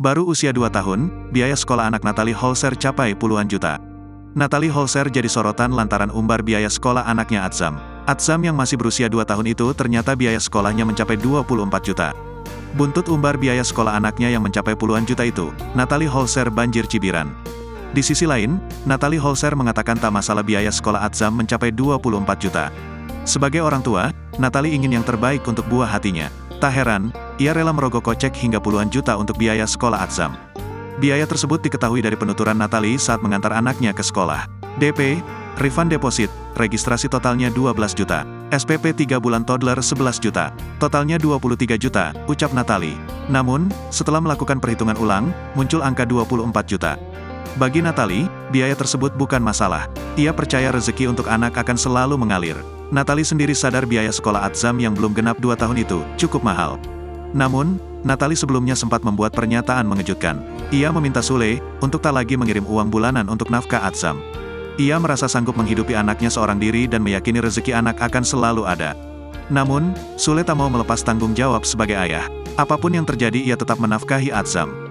Baru usia 2 tahun, biaya sekolah anak Natalie Holzer capai puluhan juta. Natalie Holzer jadi sorotan lantaran umbar biaya sekolah anaknya Atzam. Atzam yang masih berusia 2 tahun itu ternyata biaya sekolahnya mencapai 24 juta. Buntut umbar biaya sekolah anaknya yang mencapai puluhan juta itu, Natalie Holzer banjir cibiran. Di sisi lain, Natalie Holzer mengatakan tak masalah biaya sekolah Atzam mencapai 24 juta. Sebagai orang tua, Natalie ingin yang terbaik untuk buah hatinya. Tak heran, ia rela merogoh kocek hingga puluhan juta untuk biaya sekolah Atzam. Biaya tersebut diketahui dari penuturan Natalie saat mengantar anaknya ke sekolah. DP, refund deposit, registrasi totalnya 12 juta. SPP 3 bulan toddler 11 juta. Totalnya 23 juta, ucap Natalie. Namun, setelah melakukan perhitungan ulang, muncul angka 24 juta. Bagi Natalie, biaya tersebut bukan masalah. Ia percaya rezeki untuk anak akan selalu mengalir. Natalie sendiri sadar biaya sekolah Atzam yang belum genap 2 tahun itu cukup mahal. Namun, Natalie sebelumnya sempat membuat pernyataan mengejutkan. Ia meminta Sule untuk tak lagi mengirim uang bulanan untuk nafkah Atzam. Ia merasa sanggup menghidupi anaknya seorang diri dan meyakini rezeki anak akan selalu ada. Namun, Sule tak mau melepas tanggung jawab sebagai ayah. Apa pun yang terjadi ia tetap menafkahi Atzam.